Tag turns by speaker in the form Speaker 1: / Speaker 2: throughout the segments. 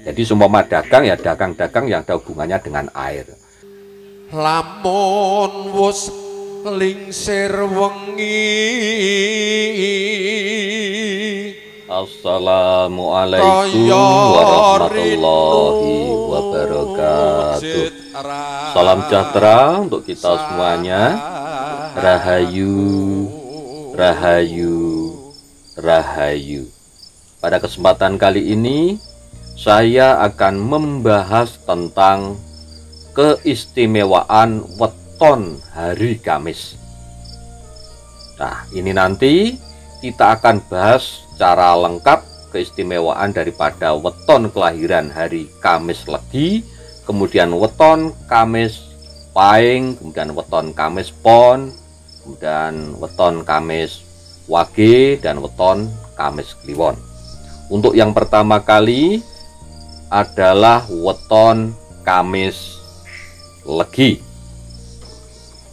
Speaker 1: Jadi semua dagang ya dagang-dagang yang ada hubungannya dengan air.
Speaker 2: Lamun wus lingsir wengi
Speaker 1: Assalamualaikum warahmatullahi wabarakatuh. Salam sejahtera untuk kita semuanya. Rahayu, rahayu, rahayu. Pada kesempatan kali ini, saya akan membahas tentang keistimewaan weton hari Kamis. Nah, ini nanti kita akan bahas secara lengkap keistimewaan daripada weton kelahiran hari Kamis Legi, kemudian weton Kamis Paing, kemudian weton Kamis Pon, kemudian weton Kamis Wage dan weton Kamis Kliwon. Untuk yang pertama kali adalah weton Kamis Legi.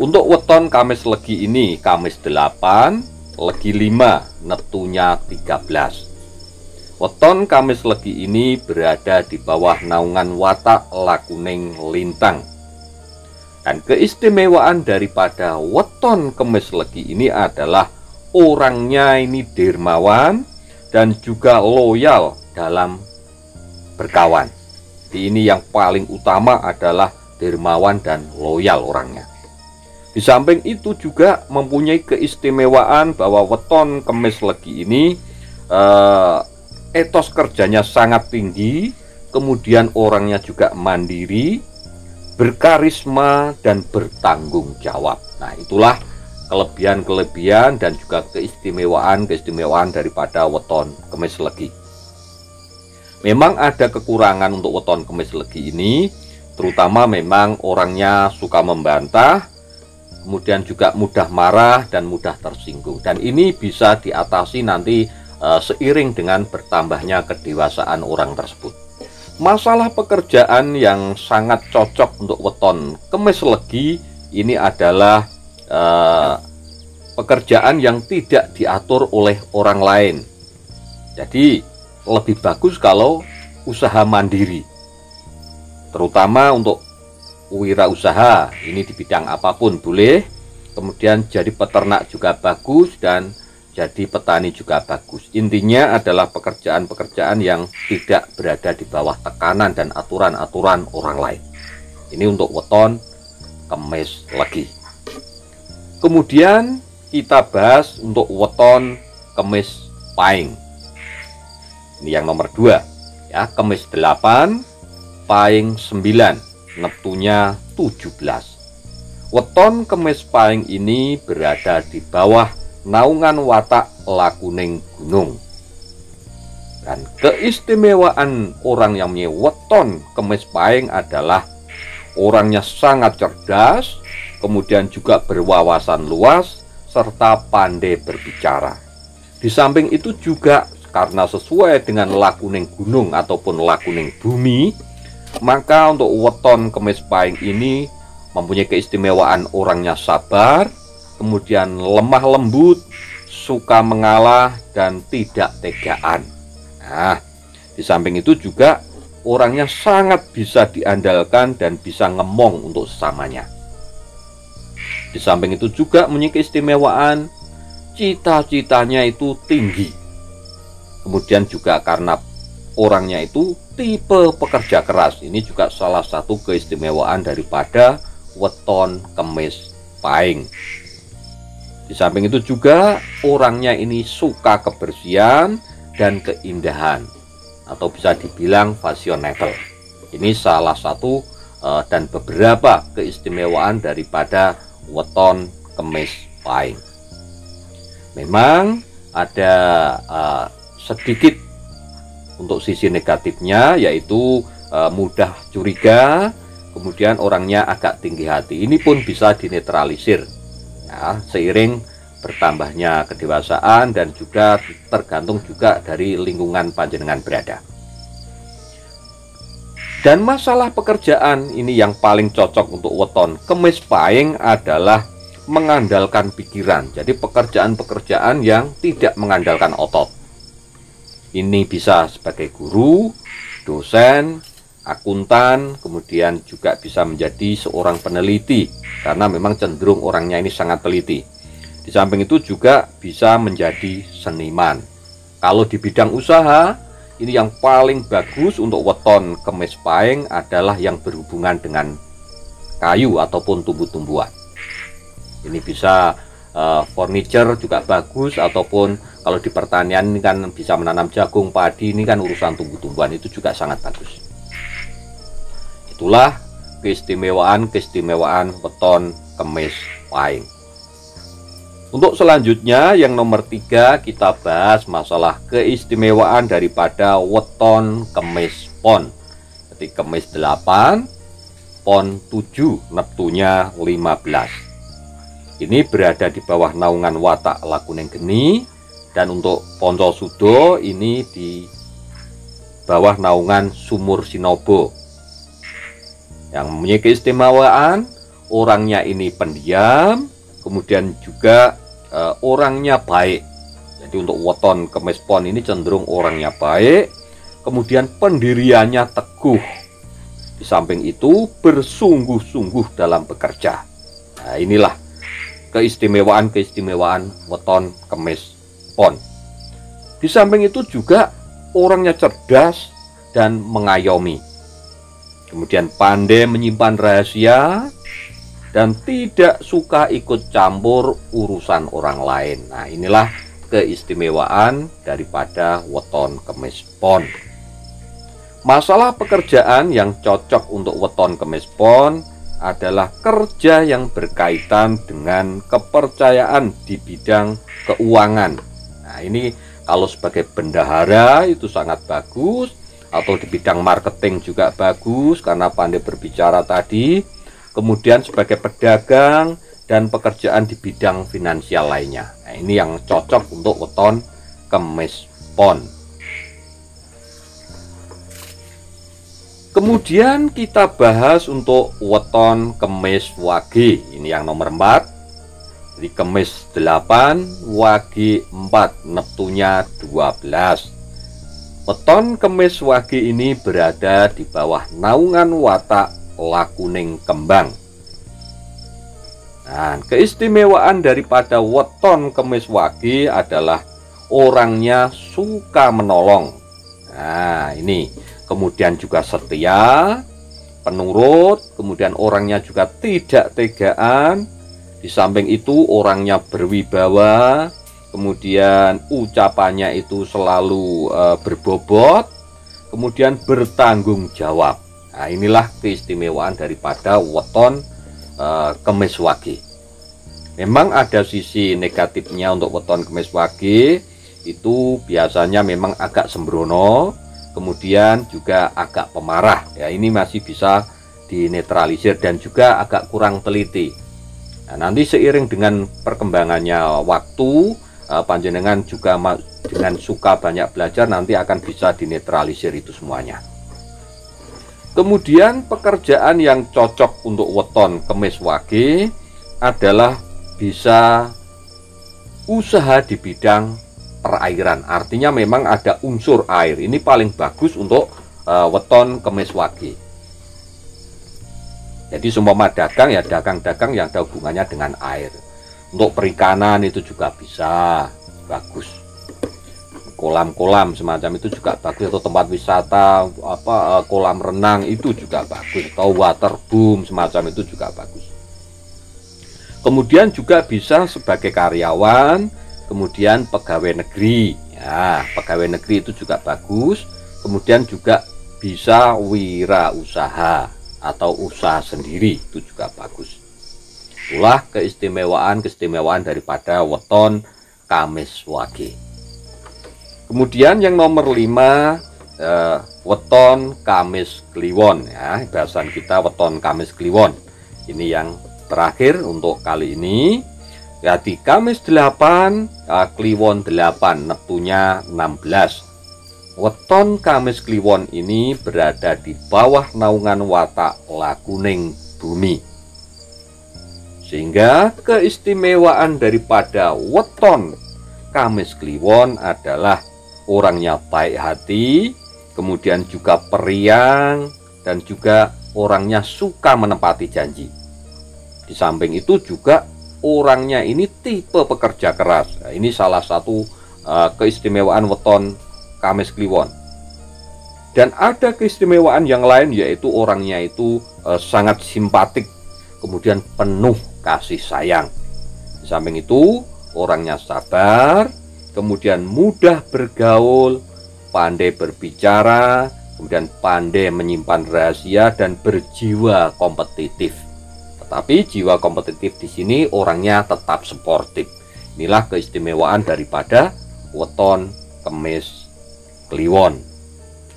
Speaker 1: Untuk weton Kamis Legi ini Kamis 8 Legi 5, netunya 13. Weton Kamis Legi ini berada di bawah naungan watak lakuning lintang. Dan keistimewaan daripada weton Kamis Legi ini adalah orangnya ini dermawan dan juga loyal dalam berkawan. Ini yang paling utama adalah dermawan dan loyal orangnya. Di samping itu juga mempunyai keistimewaan bahwa weton kemis legi ini eh, etos kerjanya sangat tinggi, kemudian orangnya juga mandiri, berkarisma dan bertanggung jawab. Nah, itulah kelebihan-kelebihan dan juga keistimewaan-keistimewaan daripada weton kemis legi. Memang ada kekurangan untuk weton kemis legi ini, terutama memang orangnya suka membantah, kemudian juga mudah marah dan mudah tersinggung. Dan ini bisa diatasi nanti e, seiring dengan bertambahnya kedewasaan orang tersebut. Masalah pekerjaan yang sangat cocok untuk weton kemis legi ini adalah e, pekerjaan yang tidak diatur oleh orang lain. Jadi lebih bagus kalau usaha mandiri. Terutama untuk wirausaha ini di bidang apa pun boleh. Kemudian jadi peternak juga bagus dan jadi petani juga bagus. Intinya adalah pekerjaan-pekerjaan yang tidak berada di bawah tekanan dan aturan-aturan orang lain. Ini untuk weton kemis lagi kemudian kita bahas untuk weton kemis paing ini yang nomor dua ya kemis 8 paing 9 neptunya 17. Weton kemis paing ini berada di bawah naungan watak lakuning gunung. Dan keistimewaan orang yang punya weton kemis paing adalah orangnya sangat cerdas, kemudian juga berwawasan luas, serta pandai berbicara. Di samping itu juga karena sesuai dengan lakuning gunung ataupun lakuning bumi, maka untuk weton kemis pahing ini mempunyai keistimewaan orangnya sabar, kemudian lemah lembut, suka mengalah dan tidak tegaan. Nah, di samping itu juga orangnya sangat bisa diandalkan dan bisa ngemong untuk sesamanya. Di samping itu juga mempunyai keistimewaan cita-citanya itu tinggi. Kemudian juga karena orangnya itu tipe pekerja keras. Ini juga salah satu keistimewaan daripada weton kemis paing. Di samping itu juga orangnya ini suka kebersihan dan keindahan atau bisa dibilang fashionable. Ini salah satu uh, dan beberapa keistimewaan daripada weton kemis paing. Memang ada uh, sedikit untuk sisi negatifnya yaitu e, mudah curiga, kemudian orangnya agak tinggi hati. Ini pun bisa dinetralisir ya, seiring bertambahnya kedewasaan dan juga tergantung juga dari lingkungan panjenengan berada. Dan masalah pekerjaan ini yang paling cocok untuk weton kemis paing adalah mengandalkan pikiran. Jadi pekerjaan-pekerjaan yang tidak mengandalkan otot ini bisa sebagai guru, dosen, akuntan, kemudian juga bisa menjadi seorang peneliti karena memang cenderung orangnya ini sangat teliti. Di samping itu juga bisa menjadi seniman. Kalau di bidang usaha, ini yang paling bagus untuk weton kemis paing adalah yang berhubungan dengan kayu ataupun tumbuh-tumbuhan. Ini bisa uh, furniture juga bagus ataupun kalau di pertanian ini kan bisa menanam jagung, padi ini kan urusan tumbuh-tumbuhan itu juga sangat bagus. Itulah keistimewaan-keistimewaan weton kemis paing. Untuk selanjutnya yang nomor tiga kita bahas masalah keistimewaan daripada weton kemis pon. Jadi kemis 8, pon 7, neptunya 15. Ini berada di bawah naungan watak lakuning geni dan untuk Poncol Sudo ini di bawah naungan sumur Sinobo. Yang mempunyai keistimewaan, orangnya ini pendiam, kemudian juga uh, orangnya baik. Jadi untuk weton kemis pon ini cenderung orangnya baik, kemudian pendiriannya teguh. Di samping itu bersungguh-sungguh dalam bekerja. Nah, inilah keistimewaan-keistimewaan weton kemis pon. Di samping itu juga orangnya cerdas dan mengayomi. Kemudian pandai menyimpan rahasia, dan tidak suka ikut campur urusan orang lain. Nah, inilah keistimewaan daripada weton kemis pon. Masalah pekerjaan yang cocok untuk weton kemis pon adalah kerja yang berkaitan dengan kepercayaan di bidang keuangan. Nah, ini kalau sebagai bendahara itu sangat bagus atau di bidang marketing juga bagus karena pandai berbicara tadi kemudian sebagai pedagang dan pekerjaan di bidang finansial lainnya. Nah, ini yang cocok untuk weton kemis pon. Kemudian kita bahas untuk weton kemis wage. Ini yang nomor 4. Jadi kemis 8, wage 4, neptunya 12. Weton kemis wage ini berada di bawah naungan watak lakuning kembang. Nah, keistimewaan daripada weton kemis wage adalah orangnya suka menolong. Nah, ini kemudian juga setia, penurut, kemudian orangnya juga tidak tegaan. Di samping itu orangnya berwibawa, kemudian ucapannya itu selalu e, berbobot, kemudian bertanggung jawab. Nah, inilah keistimewaan daripada weton e, kemis wage. Memang ada sisi negatifnya untuk weton kemis wage itu biasanya memang agak sembrono, kemudian juga agak pemarah. Ya, ini masih bisa dinetralisir dan juga agak kurang teliti. Nah, nanti seiring dengan perkembangannya waktu, eh, panjenengan juga dengan suka banyak belajar nanti akan bisa dinetralisir itu semuanya. Kemudian pekerjaan yang cocok untuk weton kemis wage adalah bisa usaha di bidang perairan. Artinya memang ada unsur air. Ini paling bagus untuk uh, weton kemis wage. Jadi semua dagang ya dagang-dagang yang ada hubungannya dengan air. Untuk perikanan itu juga bisa bagus. Kolam-kolam semacam itu juga bagus atau tempat wisata apa eh, kolam renang itu juga bagus atau waterboom semacam itu juga bagus. Kemudian juga bisa sebagai karyawan kemudian pegawai negeri. Ya pegawai negeri itu juga bagus. Kemudian juga bisa wira usaha atau usaha sendiri itu juga bagus itulah keistimewaan keistimewaan daripada weton Kamis Wage Kemudian yang nomor 5 eh, weton Kamis Kliwon ya, bahasan kita weton Kamis Kliwon. Ini yang terakhir untuk kali ini. Jadi Kamis 8, eh, Kliwon 8, Neptunya 16. Weton Kamis Kliwon ini berada di bawah naungan watak Lakuning Bumi. Sehingga keistimewaan daripada weton Kamis Kliwon adalah orangnya baik hati, kemudian juga periang, dan juga orangnya suka menepati janji. Di samping itu juga orangnya ini tipe pekerja keras. Nah, ini salah satu uh, keistimewaan weton Kamis Kliwon. Dan ada keistimewaan yang lain yaitu orangnya itu uh, sangat simpatik, kemudian penuh kasih sayang. Di samping itu orangnya sabar, kemudian mudah bergaul, pandai berbicara, kemudian pandai menyimpan rahasia dan berjiwa kompetitif. Tetapi jiwa kompetitif di sini orangnya tetap sportif. Inilah keistimewaan daripada weton kemis kliwon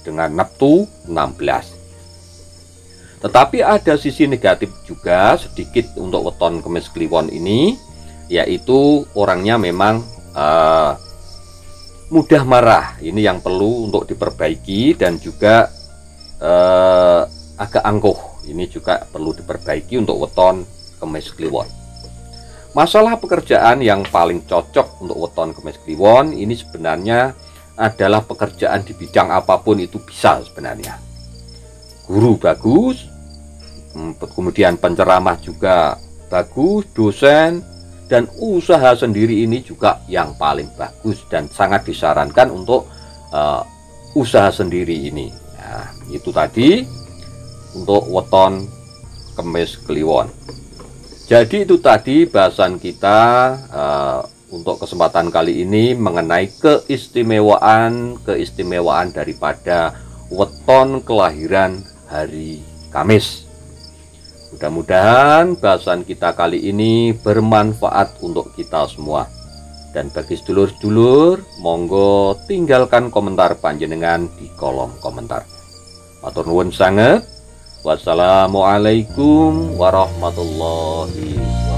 Speaker 1: dengan neptu 16. Tetapi ada sisi negatif juga sedikit untuk weton kemis kliwon ini yaitu orangnya memang uh, mudah marah. Ini yang perlu untuk diperbaiki dan juga uh, agak angkuh. Ini juga perlu diperbaiki untuk weton kemis kliwon. Masalah pekerjaan yang paling cocok untuk weton kemis kliwon ini sebenarnya adalah pekerjaan di bidang apa pun itu bisa sebenarnya. Guru bagus, hmm, kemudian penceramah juga bagus, dosen, dan usaha sendiri ini juga yang paling bagus dan sangat disarankan untuk uh, usaha sendiri ini. Nah, itu tadi untuk weton kemis kliwon. Jadi itu tadi bahasan kita uh, untuk kesempatan kali ini mengenai keistimewaan keistimewaan daripada weton kelahiran hari Kamis. Mudah-mudahan bahasan kita kali ini bermanfaat untuk kita semua. Dan bagi sedulur-sedulur, monggo tinggalkan komentar panjenengan di kolom komentar. Matur nuwun. Wassalamualaikum warahmatullahi wabarakatuh.